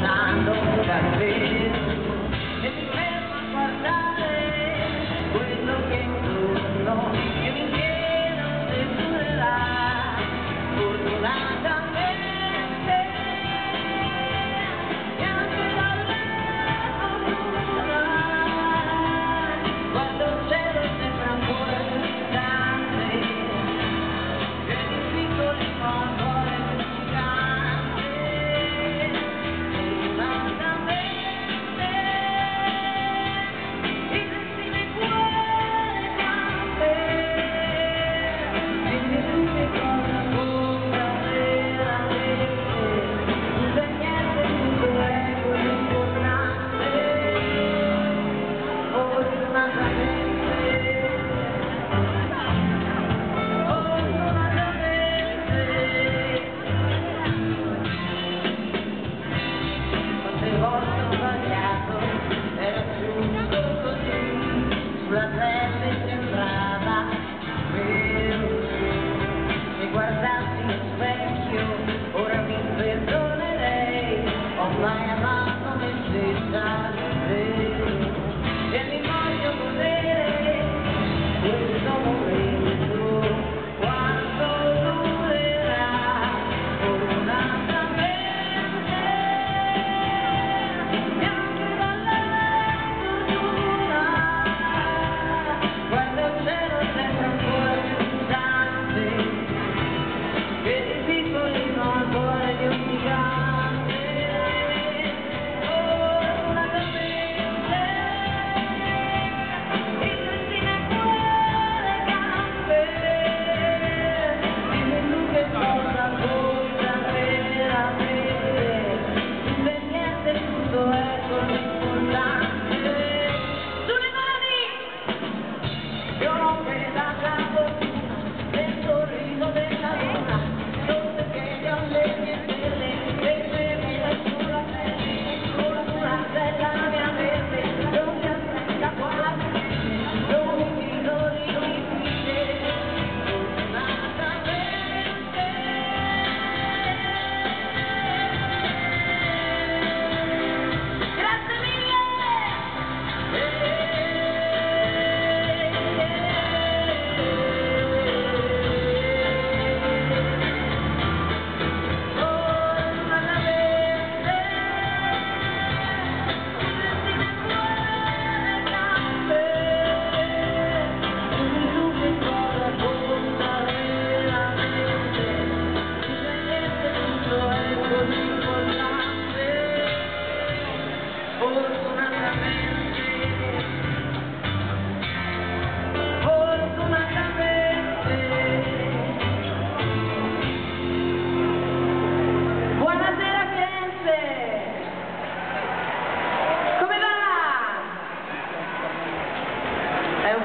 passando da te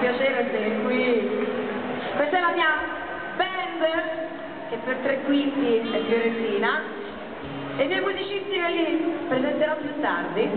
piacere essere qui. Questa è la mia band, che per tre quinti è Fiorentina, e i miei musicisti ve presenterò più tardi.